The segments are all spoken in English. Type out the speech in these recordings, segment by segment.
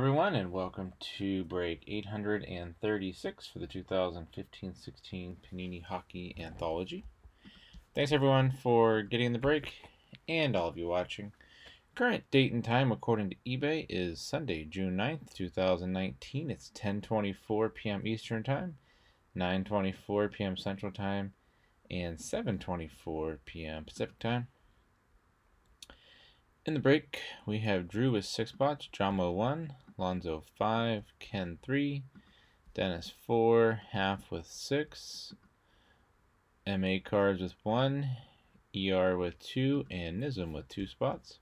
everyone, and welcome to break 836 for the 2015-16 Panini Hockey Anthology. Thanks everyone for getting the break, and all of you watching. Current date and time according to eBay is Sunday, June 9th, 2019. It's 10:24 p.m. Eastern Time, 9:24 p.m. Central Time, and 7:24 p.m. Pacific Time. In the break, we have Drew with six spots, Drama one, Lonzo five, Ken three, Dennis four, half with six, MA cards with one, ER with two, and Nism with two spots.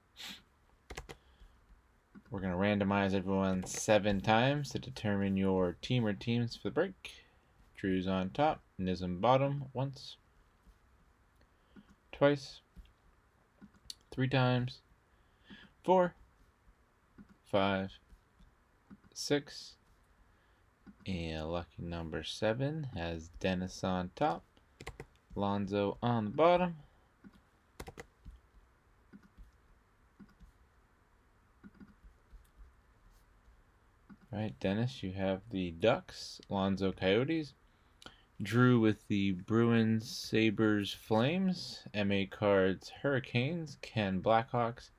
We're going to randomize everyone seven times to determine your team or teams for the break. Drew's on top, Nism bottom once, twice, three times, four, five, six, and lucky number seven has Dennis on top, Lonzo on the bottom. All right, Dennis, you have the Ducks, Lonzo Coyotes, Drew with the Bruins, Sabres, Flames, MA Cards, Hurricanes, Ken Blackhawks,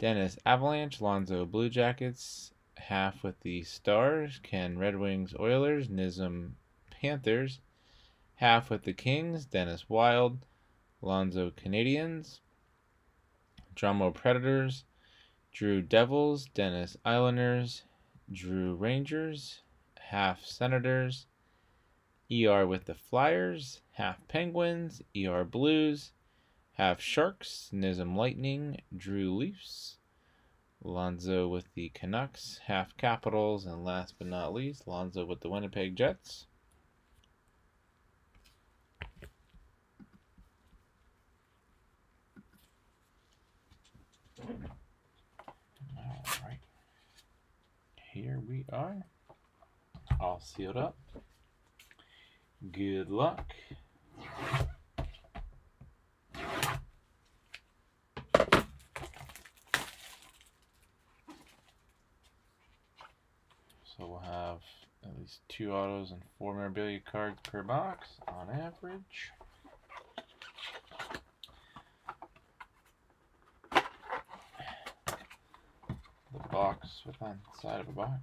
Dennis Avalanche, Lonzo Blue Jackets, half with the Stars, Ken Red Wings Oilers, Nism Panthers, half with the Kings, Dennis Wild, Lonzo Canadiens, Drummo Predators, Drew Devils, Dennis Islanders, Drew Rangers, half Senators, ER with the Flyers, half Penguins, ER Blues, Half Sharks, Nism Lightning, Drew Leafs, Lonzo with the Canucks, half Capitals, and last but not least, Lonzo with the Winnipeg Jets. All right, here we are, all sealed up. Good luck. So we'll have at least two autos and four memorabilia cards per box on average. The box within the side of a box.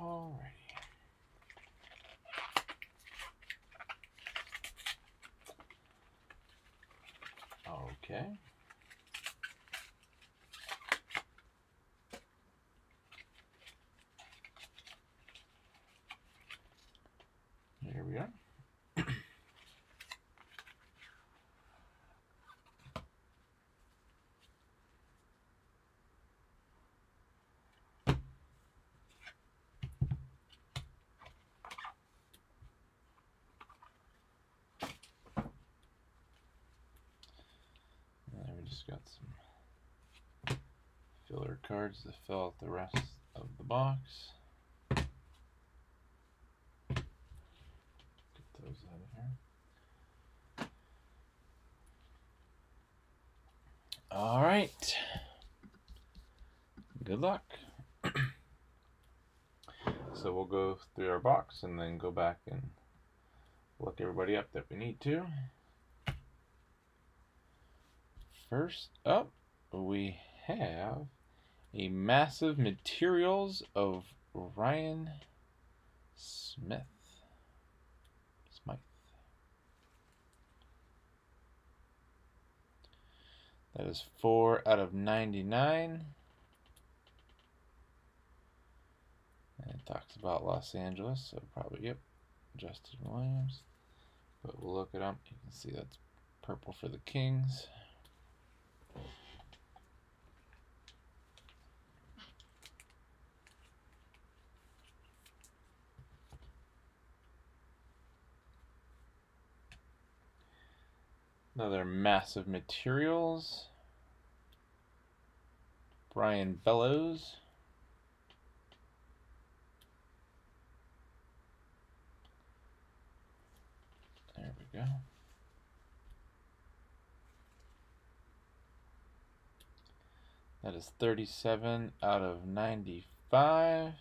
Alrighty. Okay. Here we are. And then we just got some filler cards to fill out the rest of the box. Get those out of here. All right. Good luck. so we'll go through our box and then go back and look everybody up that we need to. First up, we have a massive materials of Ryan Smyth. Smythe. That is four out of 99. And it talks about Los Angeles, so probably, yep, Justin Williams. But we'll look it up. You can see that's purple for the Kings. Another massive materials. Brian Bellows. There we go. That is 37 out of 95.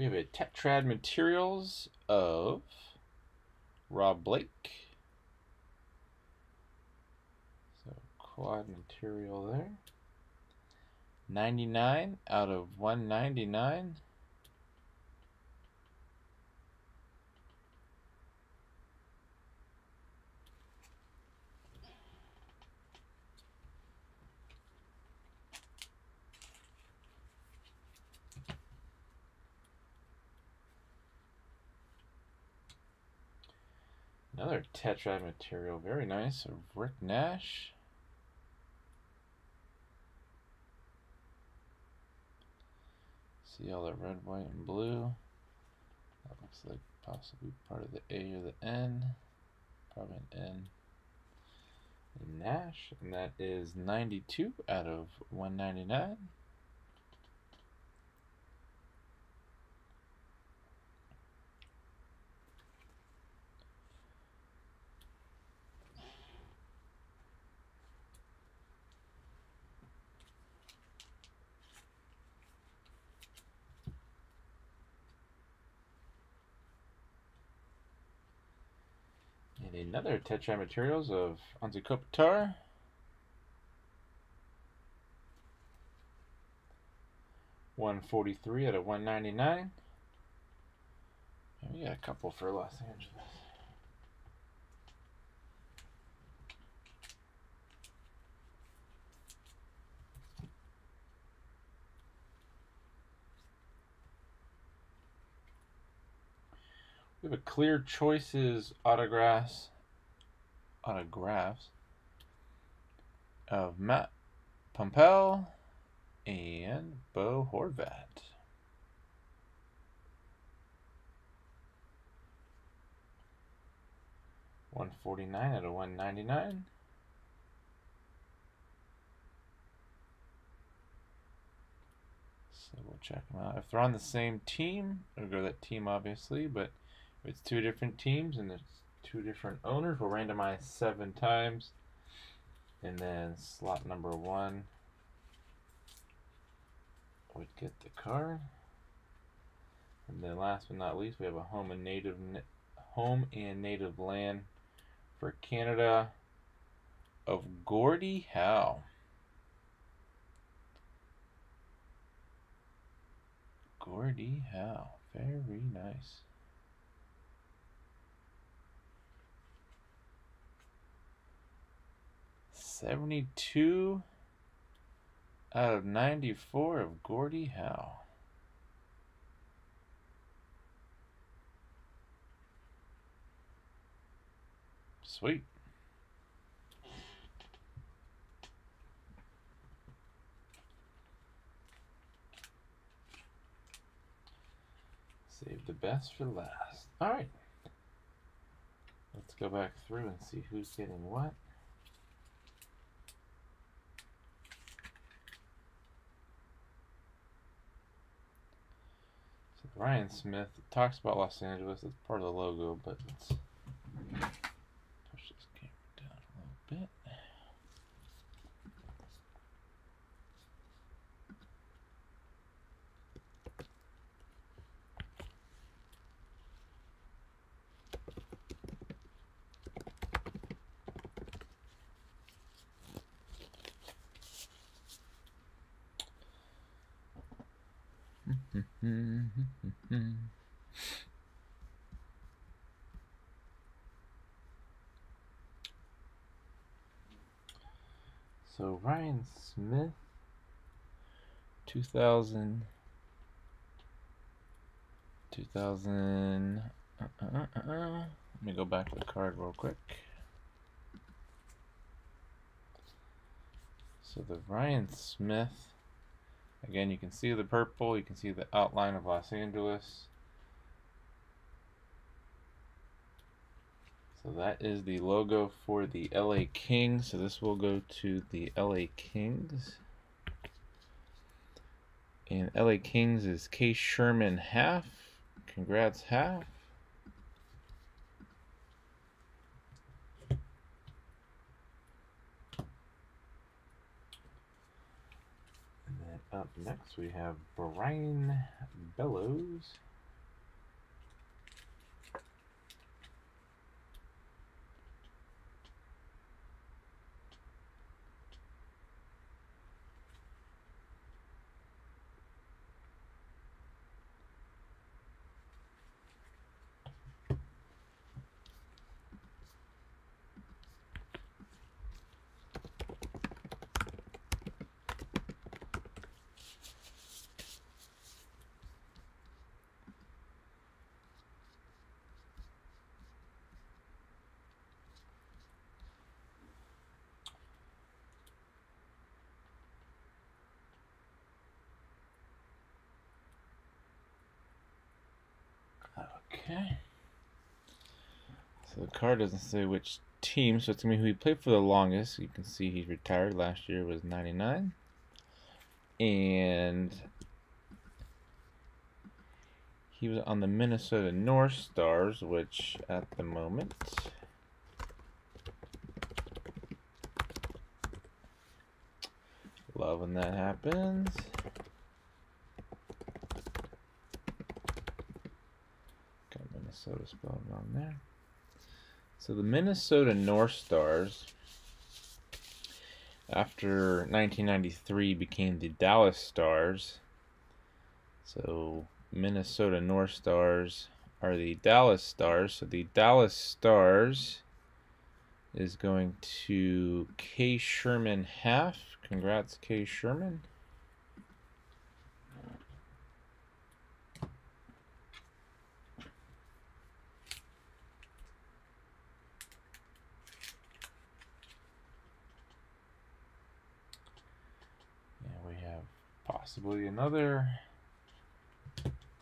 We have a Tetrad Materials of Rob Blake. So quad material there. 99 out of 199. Another tetrad material, very nice. Rick Nash. See all the red, white, and blue. That looks like possibly part of the A or the N. Probably an N. Nash, and that is 92 out of 199. And another Tetra Materials of Anze Kopitar. One forty three out of one ninety nine. We oh, got a couple for Los Angeles. Have a clear choices autographs autographs of Matt Puempel and Bo Horvat. One forty nine out of one ninety nine. So we'll check them out. If they're on the same team, we'll go that team obviously, but it's two different teams and there's two different owners, we'll randomize seven times. And then slot number one would get the card. And then last but not least, we have a home and native home and native land for Canada of Gordie Howe. Gordie Howe. Very nice. 72 out of 94 of Gordie Howe. Sweet. Save the best for last. All right. Let's go back through and see who's getting what. Ryan Smyth talks about Los Angeles. It's part of the logo, but let's so Ryan Smyth 2000 2000 uh, uh, uh, uh, let me go back to the card real quick. So the Ryan Smyth again you can see the purple you can see the outline of Los Angeles so that is the logo for the LA Kings so this will go to the LA Kings and LA Kings is Case Sherman half. Congrats, half. And then up next we have Brian Bellows. Okay. So the card doesn't say which team, so it's going to be who he played for the longest. You can see he retired last year was 99. And he was on the Minnesota North Stars, which at the moment love when that happens. Minnesota spelled wrong there. So the Minnesota North Stars, after 1993, became the Dallas Stars. So Minnesota North Stars are the Dallas Stars. So the Dallas Stars is going to K. Sherman half. Congrats, K. Sherman. Possibly another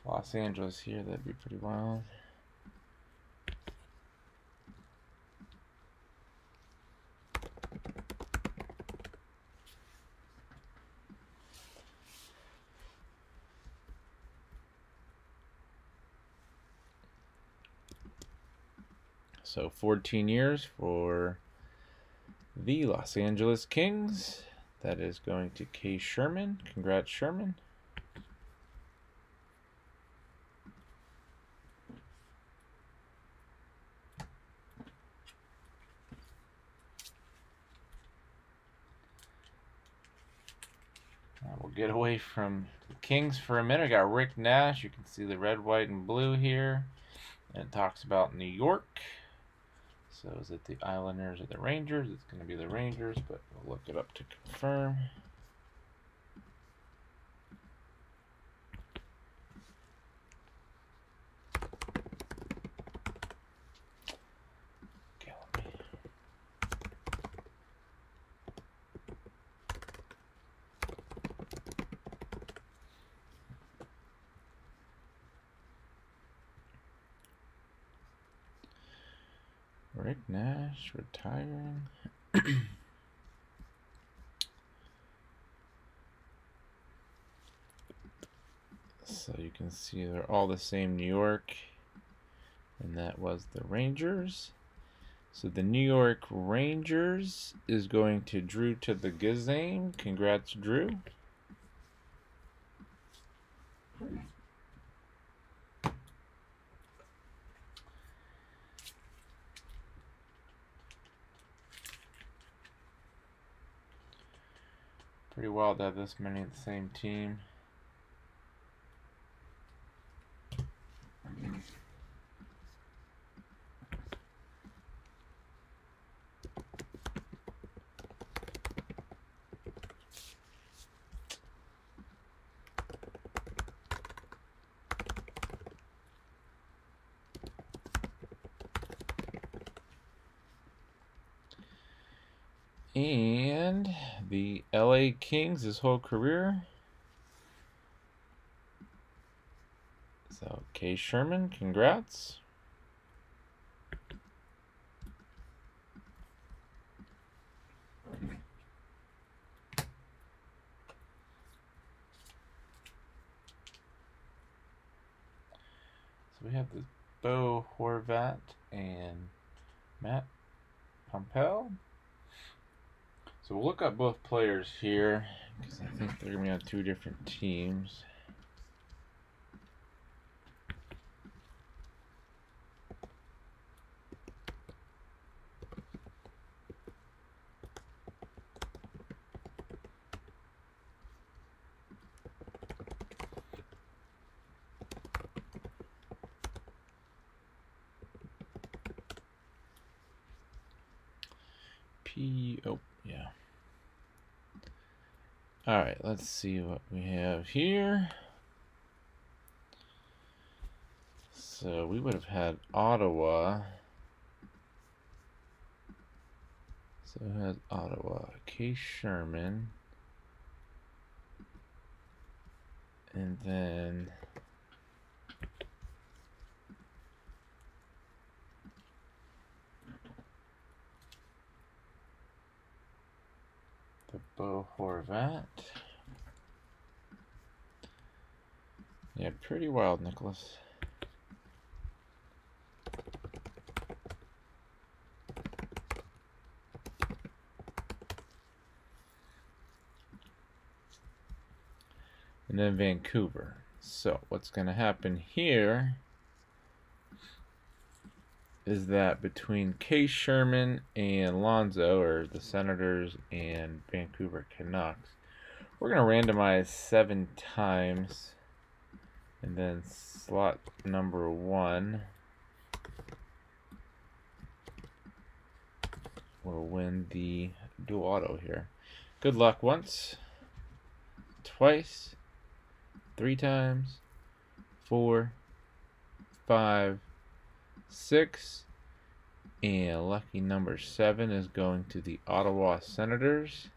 Los Angeles here. That'd be pretty wild. So 14 years for the Los Angeles Kings. That is going to K. Sherman. Congrats, Sherman. we'll get away from the Kings for a minute. Got Rick Nash. You can see the red, white, and blue here. And it talks about New York. So is it the Islanders or the Rangers? It's going to be the Rangers, but we'll look it up to confirm. Rick Nash retiring. so you can see they're all the same New York. And that was the Rangers. So the New York Rangers is going to Drew to the Gazane. Congrats, Drew. Pretty wild to have this many of the same team. And the LA Kings his whole career. So, Kay Sherman, congrats. So we have the Bo Horvat and Matt Puempel. So we'll look up both players here because I think they're going to be on two different teams. P. Oh, yeah. All right, let's see what we have here. So we would have had Ottawa. So it has Ottawa, Kay Sherman. And then the Bo Horvat. Yeah, pretty wild, Nicholas. And then Vancouver. So what's going to happen here is that between Case Sherman and Lonzo, or the Senators and Vancouver Canucks, we're going to randomize seven times. And then slot number one will win the dual auto here. Good luck once, twice, three times, four, five, six, and lucky number seven is going to the Ottawa Senators,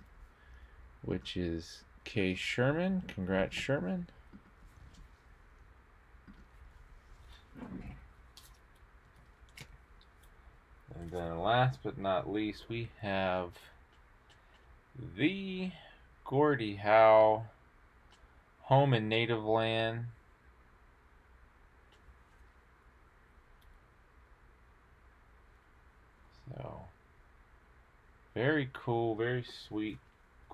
which is Kay Sherman. Congrats, Sherman. And then last but not least, we have the Gordie Howe home and native land. So, very cool, very sweet.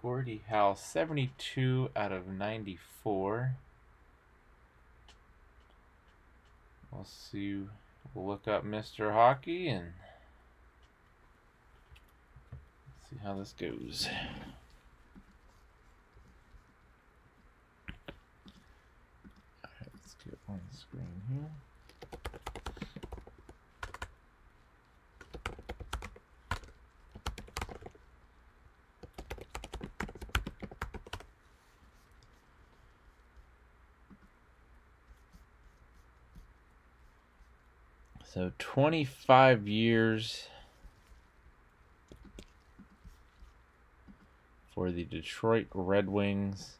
Gordie Howe, 72 out of 94. We'll see. We'll look up Mr. Hockey and see how this goes. Alright, let's get on the screen here. So 25 years for the Detroit Red Wings.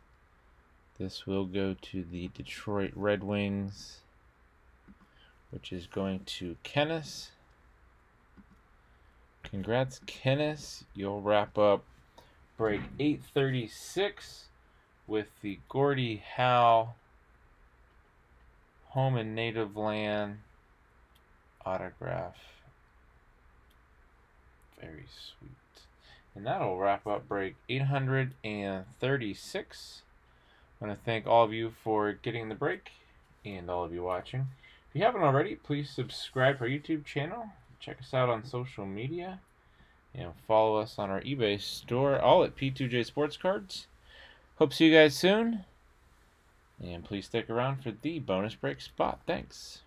This will go to the Detroit Red Wings, which is going to Kenneth. Congrats, Kenneth. You'll wrap up break 836 with the Gordie Howe home and native land autograph. Very sweet. And that'll wrap up break 836. I want to thank all of you for getting the break and all of you watching. If you haven't already, please subscribe to our YouTube channel. Check us out on social media. And follow us on our eBay store, all at P2J Sports Cards. Hope to see you guys soon. And please stick around for the bonus break spot. Thanks.